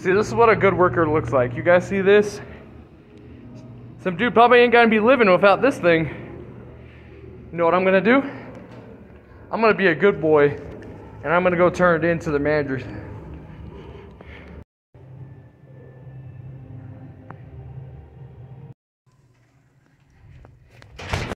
See, this is what a good worker looks like. You guys see this? Some dude probably ain't gonna be living without this thing. You know what I'm gonna do? I'm gonna be a good boy and I'm gonna go turn it into the manager.